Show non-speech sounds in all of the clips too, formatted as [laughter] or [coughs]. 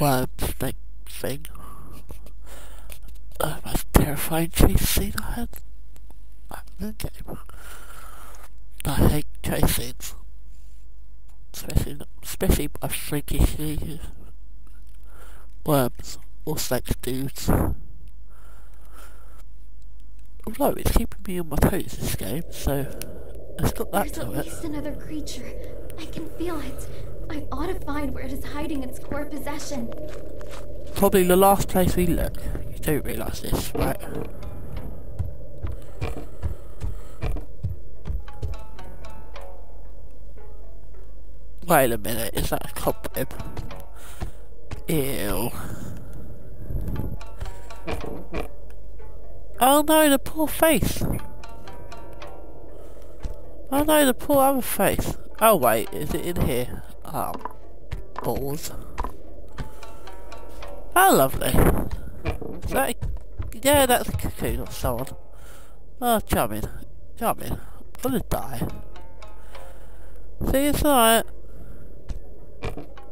worm snake thing. Uh, most terrifying chase scene I had in the game. I hate chase scenes. Especially, especially by freakishly worms or snake dudes. Although it's keeping me on my toes this game, so it's got that There's to at it. least another creature. I can feel it. I ought to find where it is hiding its core possession. Probably the last place we look. You don't realise this, right? Wait a minute, is that a cobweb? Ew. Oh no, the poor face. Oh no, the poor other face. Oh wait, is it in here? Oh, balls. Oh, lovely. Is that yeah, that's a cocoon or so on. Oh, charming. Charming. I'm gonna die. See, it's alright.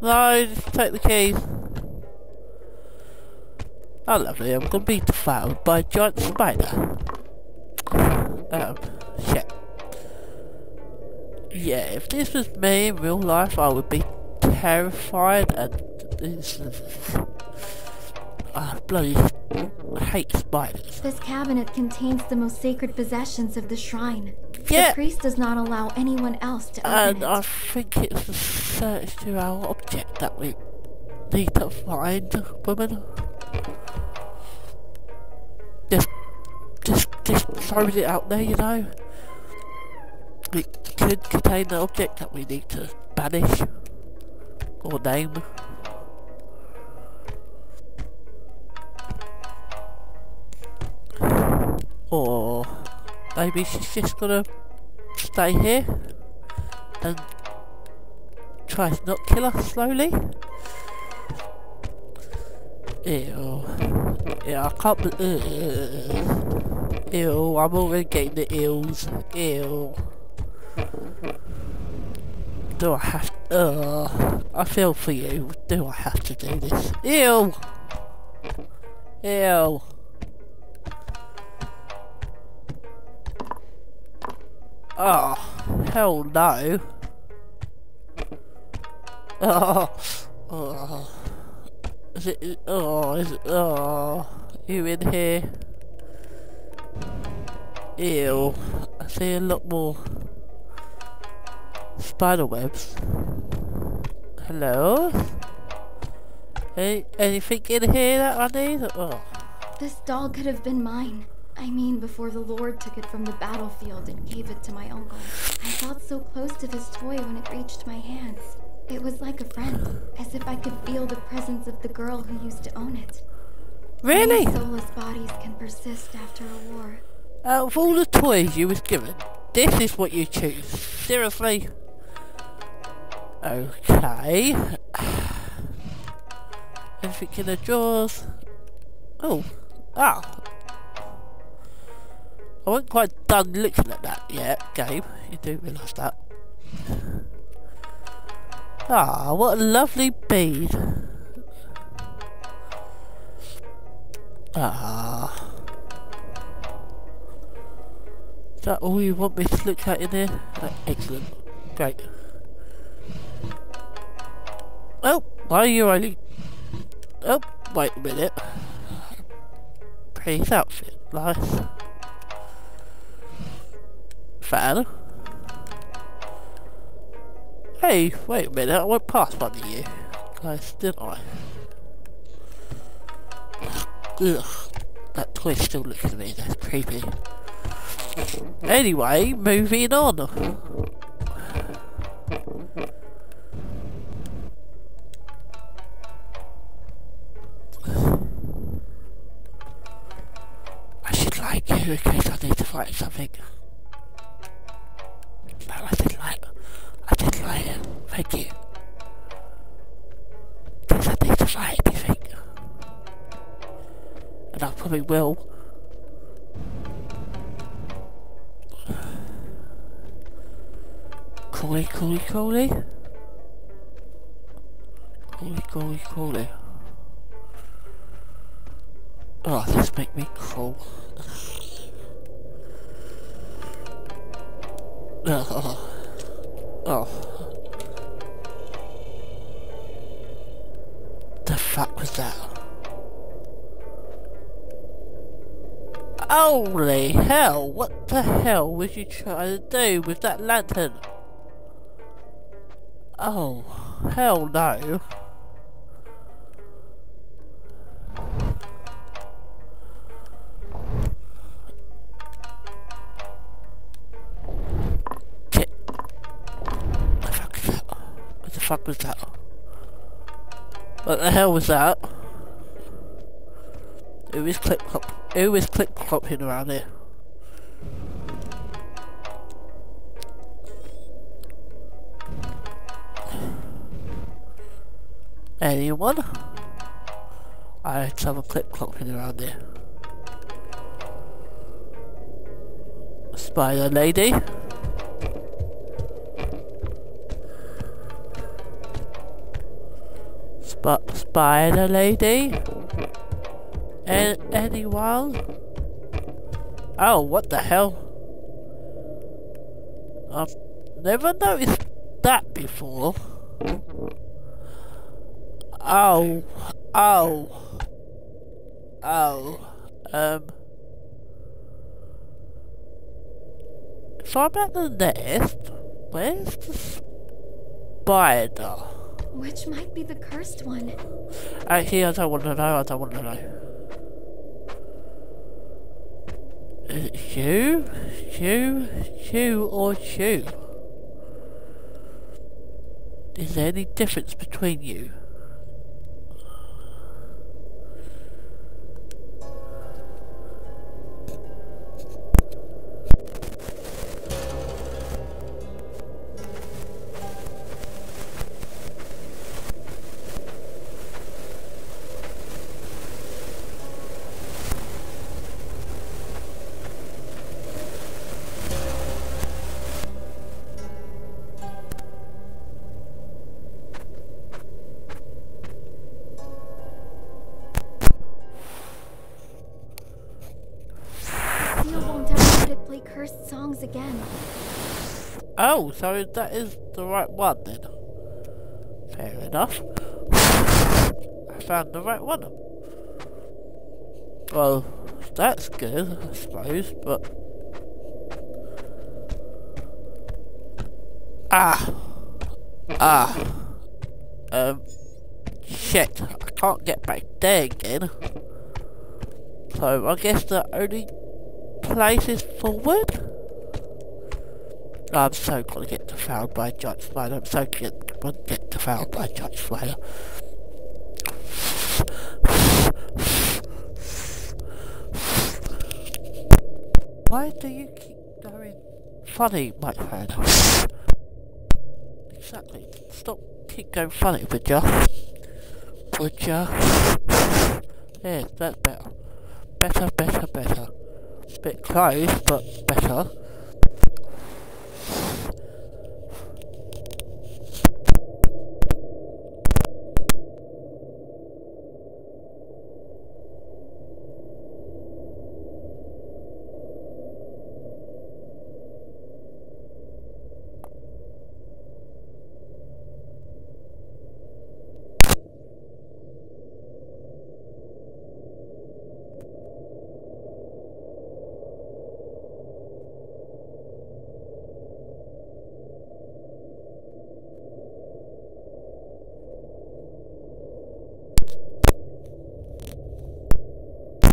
No, just take the keys. Oh, lovely. I'm gonna be devoured by a giant spider. Um. Yeah, if this was me in real life, I would be terrified and this is... Ah, I bloody hate spiders. This cabinet contains the most sacred possessions of the shrine. Yeah. The priest does not allow anyone else to open And. I think it's the search to our object that we need to find, woman. Just, just, just throwing it out there, you know. It could contain the object that we need to banish or name. Or maybe she's just gonna stay here and try to not kill us slowly. Ew. Yeah, I can't Ew, I'm already getting the eels. Ew. Do I have Ugh. I feel for you. Do I have to do this? Ew! Ew. Oh, hell no. Oh, oh. Is it, oh, is it, oh, you in here? Ew, I see a lot more spider webs. Hello? Any, anything in here that I need? Oh, This doll could have been mine. I mean, before the Lord took it from the battlefield and gave it to my uncle. I felt so close to this toy when it reached my hands. It was like a friend, as if I could feel the presence of the girl who used to own it. really? Soulless bodies can persist after a war. Out of all the toys you was given, this is what you choose. Seriously? Okay. [sighs] Anything in the drawers? Oh. Ah. I wasn't quite done looking at that yet, Gabe. You do realise that. Ah, what a lovely bead. Ah. Is that all you want me to look at in here? Excellent. Great. Oh, why are you only... Oh, wait a minute. Pretty outfit. Nice. Fan. Hey, wait a minute. I went past one of you guys, didn't I? Ugh. That toy's still looking at me. That's creepy. Anyway, moving on. Should in case I need to fight something. No, I did like I did like it. Thank you. In case I need to fight anything. And I probably will. Crawly, crawly, crawly. Holy holy holy. Oh, this make me crawl. Oh. oh. The fuck was that? Holy hell, what the hell was you trying to do with that lantern? Oh, hell no. Fuck was that? What the hell was that? Who is clip clop? Who is clip clopping around here? Anyone? I heard someone clip clopping around here. Spider lady. Sp spider lady? A anyone? Oh, what the hell? I've never noticed that before. Oh, oh, oh, um. So I'm at the nest. Where's the spider? Which might be the cursed one? Uh, Actually, I don't want to know, I don't want to know. Is it you? You? You or you? Is there any difference between you? Oh, so that is the right one then. Fair enough. I found the right one. Well, that's good, I suppose, but... Ah! Ah! Um... Shit, I can't get back there again. So I guess the only place is forward? I'm so gonna get defiled by a Judge Spider. I'm so gonna get defiled by a Judge Spider. Why do you keep going funny, microphone? Exactly. Stop keep going funny, would ya? Would ya? Yeah, that's better. Better, better, better. Bit close, but better.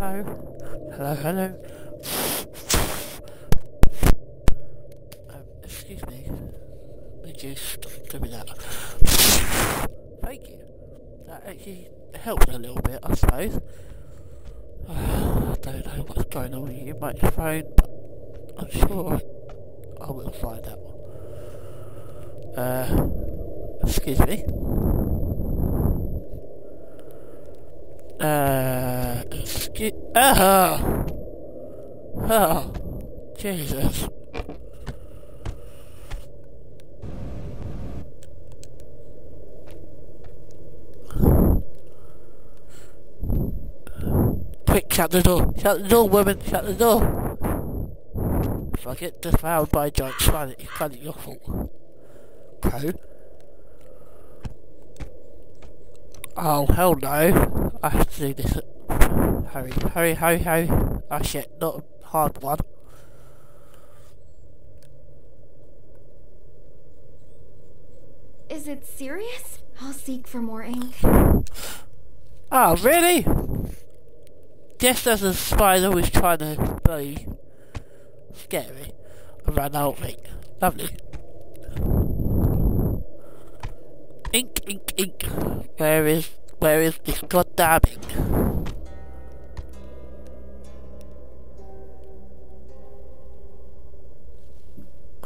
Hello, hello. Um, excuse me. Would you stop doing that? Thank you. That actually helped a little bit, I suppose. [sighs] I don't know what's going on with your microphone, but I'm sure I will find out. Uh, excuse me. Uh, Oh. Oh. Jesus. Quick, shut the door. Shut the door, woman. Shut the door. If I get devoured by a giant spider, it's kind of your fault. Pro. Oh, hell no. I have to do this Hurry, hurry, hurry, hurry. Oh shit, not a hard one. Is it serious? I'll seek for more ink. Oh, really? Just as a spider was trying to scare me, I ran out of ink. Lovely. Ink, ink, ink. Where is, where is this goddamn ink?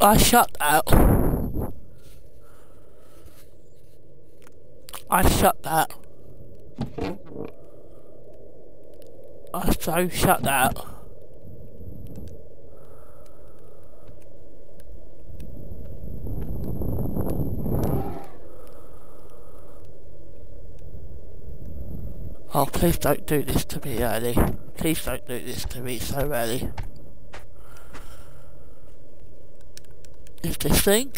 I shut that. I shut that. I so shut that. Oh, please don't do this to me early. Please don't do this to me so early. Is this thing?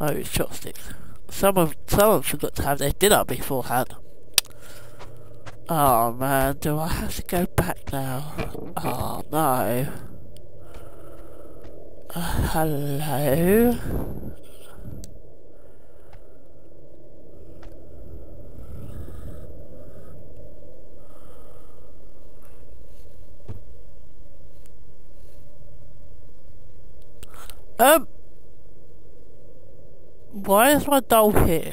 Oh, it's chopsticks. Someone, someone forgot to have their dinner beforehand. Oh man, do I have to go back now? Oh no. Uh, hello? Um, why is my doll here?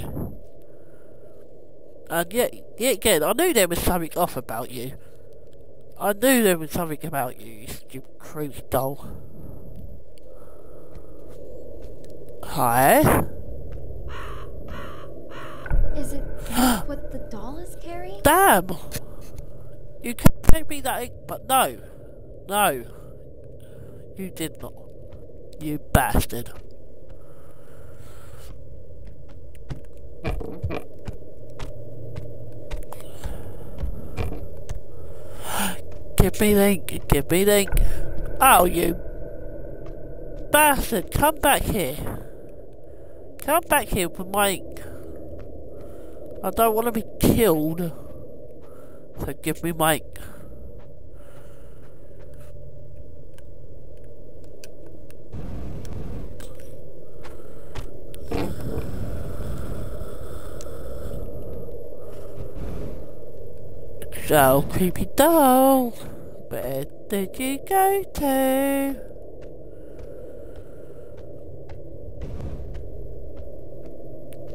And yet, yet again, I knew there was something off about you. I knew there was something about you, you stupid cruise doll. Hi? Is it what the doll is carrying? Damn! You can take me that ink, but no. No. You did not. You bastard. Give me the ink, give me the ink. Oh, you bastard, come back here. Come back here with my. I don't want to be killed. So give me my ink. So creepy doll, where did you go to?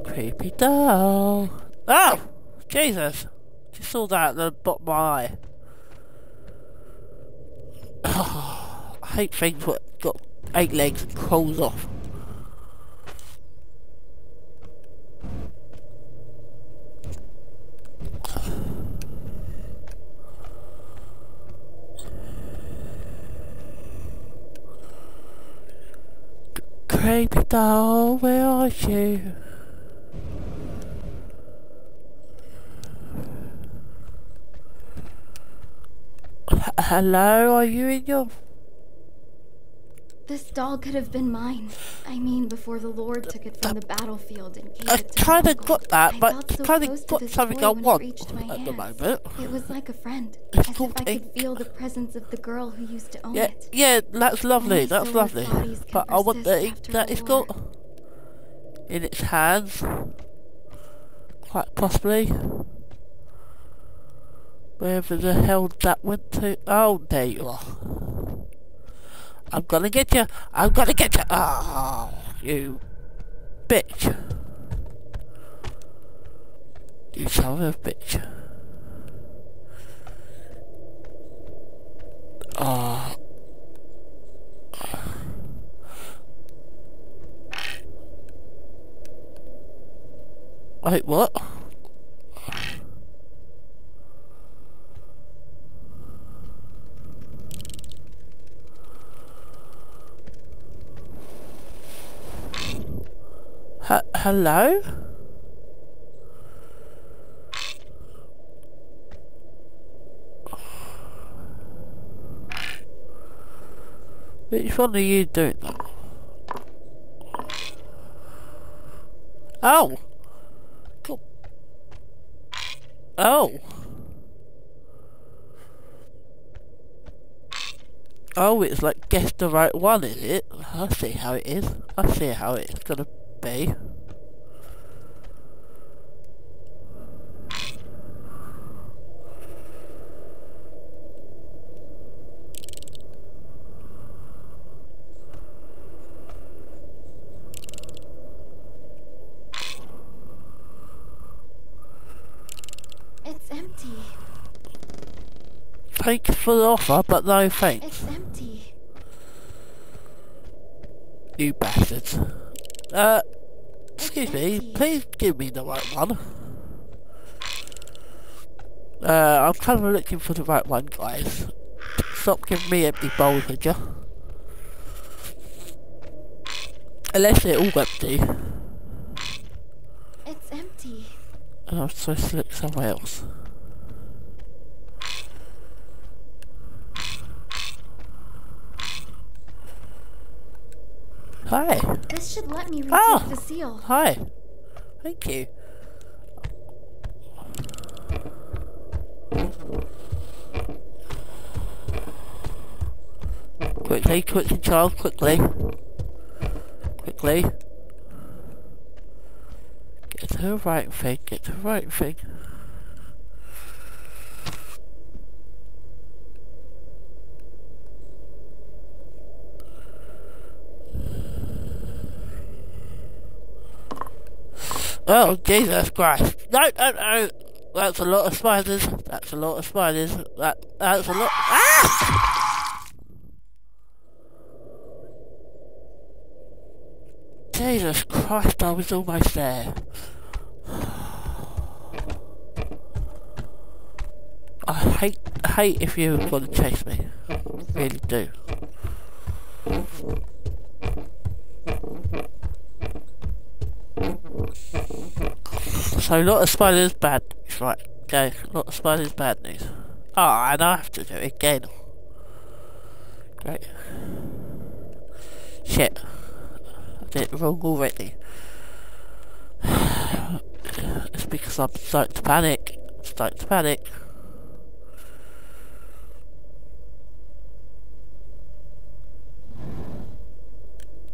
Creepy doll. Oh! Jesus! Just saw that at the bottom of my eye. Oh, [coughs] I hate things that got eight legs and crawls off. Creepy doll, where are you? Hello, are you in your... This doll could have been mine. I mean, before the Lord took it from the battlefield and gave I it to my kind of got that, but so kind of got something I want at the moment. It was like a friend, [laughs] It's as if I could feel the presence of the girl who used to own Yeah, it. yeah, that's lovely, that's lovely. But I want the ink that it's got in its hands. Quite possibly. Wherever the hell that went to. Oh, there you are. I'm gonna get you. I'm gonna get you. Oh, ah, you bitch. You son of a bitch. Oh. Wait, what? Hello? Which one are you doing? Oh! Oh! Oh, it's like guess the right one, is it? I see how it is. I see how it's gonna be. Thank you for the offer, but no thanks. It's empty. You bastards. Uh, excuse me, please give me the right one. Uh, I'm kind of looking for the right one, guys. Stop giving me empty bowls, would you? Unless they're all empty. It's empty. And I'm supposed to look somewhere else. Hi. This should let me retake Ah. the seal. Hi. Thank you. Quickly, quickly, child, quickly. Quickly. Get to the right thing, get to the right thing. Oh, Jesus Christ. No, no, no. That's a lot of spiders. That's a lot of spiders. That, that's a lot. Ah! Jesus Christ, I was almost there. I hate, hate if you want to chase me. Really do. So a lot of spiders bad news, right? Okay, a lot of spiders bad news. Ah, and I have to do it again. Great. Shit. I did it wrong already. [sighs] It's because I'm starting to panic. Starting to panic.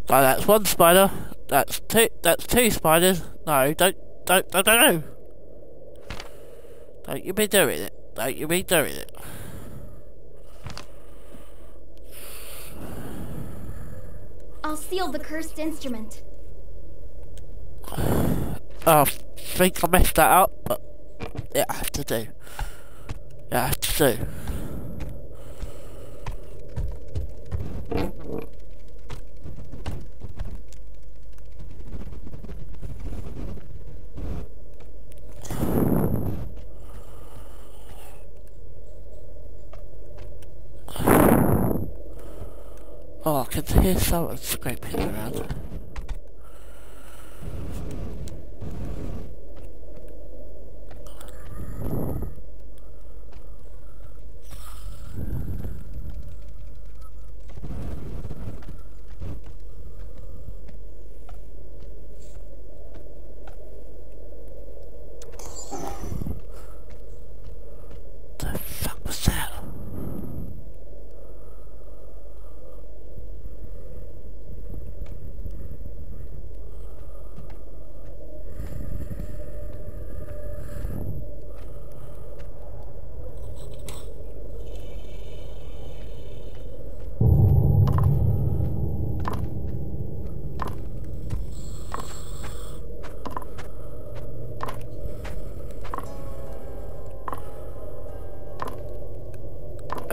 Oh, that's one spider. That's two. That's two spiders. No, don't, don't, don't, don't. Don't you be doing it. Don't you be doing it. I'll seal the cursed instrument. Oh, [sighs] I think I messed that up, but it has to do. It has to do. Oh, I can hear someone scraping around. The fuck was that?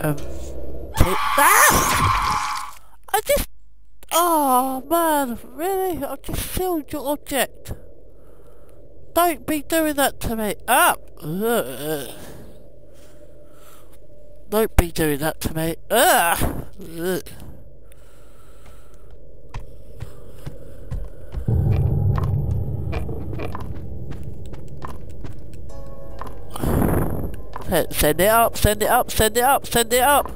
Um. ta- ah! I just. Oh man, really? I just sealed your object. Don't be doing that to me. Ah! Don't be doing that to me. Ah! Ugh. Send it up, send it up, send it up, send it up.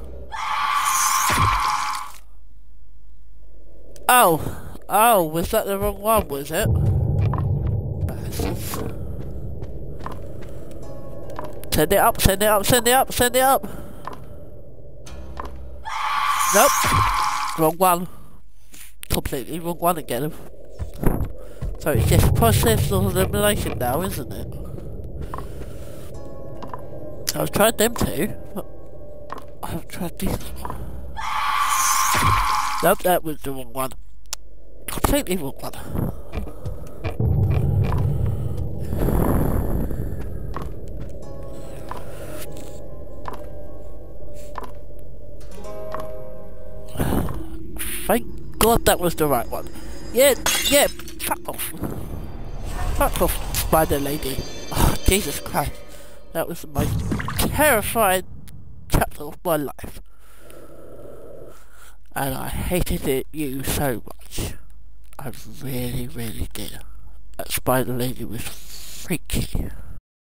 Oh, oh, was that the wrong one, was it? Bastards. Send it up, send it up, send it up, send it up! Nope, wrong one. Completely wrong one again. So it's just process of elimination now, isn't it? I've tried them too, but I've tried these. Nope, that was the wrong one. Completely wrong. Thank God that was the right one. Yeah, yeah, fuck off. Fuck off, spider lady. Oh, Jesus Christ. That was the most terrifying chapter of my life. And I hated it you so much. I really, really did. That spider lady was freaky.